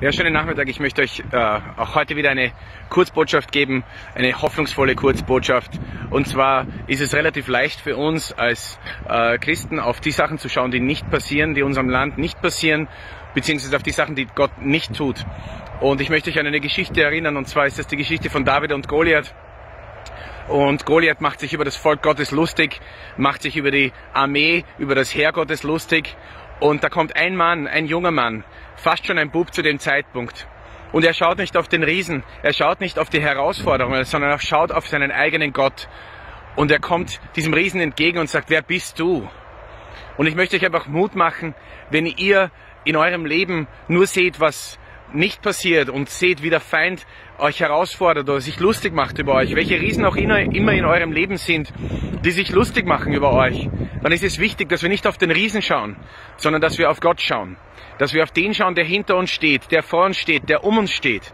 Ja, schönen Nachmittag. Ich möchte euch äh, auch heute wieder eine Kurzbotschaft geben, eine hoffnungsvolle Kurzbotschaft. Und zwar ist es relativ leicht für uns als äh, Christen auf die Sachen zu schauen, die nicht passieren, die unserem Land nicht passieren, beziehungsweise auf die Sachen, die Gott nicht tut. Und ich möchte euch an eine Geschichte erinnern, und zwar ist das die Geschichte von David und Goliath. Und Goliath macht sich über das Volk Gottes lustig, macht sich über die Armee, über das Heer Gottes lustig. Und da kommt ein Mann, ein junger Mann, fast schon ein Bub zu dem Zeitpunkt. Und er schaut nicht auf den Riesen, er schaut nicht auf die Herausforderungen, sondern er schaut auf seinen eigenen Gott. Und er kommt diesem Riesen entgegen und sagt, wer bist du? Und ich möchte euch einfach Mut machen, wenn ihr in eurem Leben nur seht, was nicht passiert und seht, wie der Feind euch herausfordert oder sich lustig macht über euch, welche Riesen auch immer in eurem Leben sind, die sich lustig machen über euch, dann ist es wichtig, dass wir nicht auf den Riesen schauen, sondern dass wir auf Gott schauen. Dass wir auf den schauen, der hinter uns steht, der vor uns steht, der um uns steht.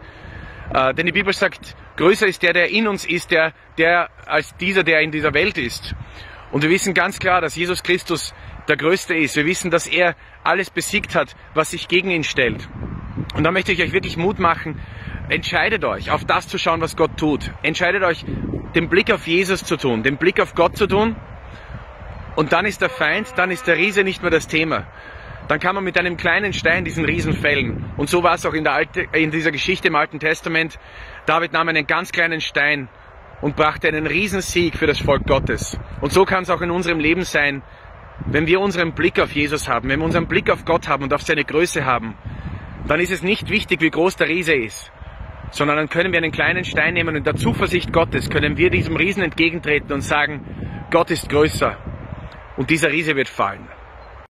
Äh, denn die Bibel sagt, größer ist der, der in uns ist, der, der als dieser, der in dieser Welt ist. Und wir wissen ganz klar, dass Jesus Christus der Größte ist. Wir wissen, dass er alles besiegt hat, was sich gegen ihn stellt. Und da möchte ich euch wirklich Mut machen. Entscheidet euch, auf das zu schauen, was Gott tut. Entscheidet euch, den Blick auf Jesus zu tun, den Blick auf Gott zu tun. Und dann ist der Feind, dann ist der Riese nicht mehr das Thema. Dann kann man mit einem kleinen Stein diesen Riesen fällen. Und so war es auch in, der Alte, in dieser Geschichte im Alten Testament. David nahm einen ganz kleinen Stein und brachte einen Riesensieg für das Volk Gottes. Und so kann es auch in unserem Leben sein, wenn wir unseren Blick auf Jesus haben, wenn wir unseren Blick auf Gott haben und auf seine Größe haben, dann ist es nicht wichtig, wie groß der Riese ist, sondern dann können wir einen kleinen Stein nehmen und der Zuversicht Gottes können wir diesem Riesen entgegentreten und sagen, Gott ist größer und dieser Riese wird fallen.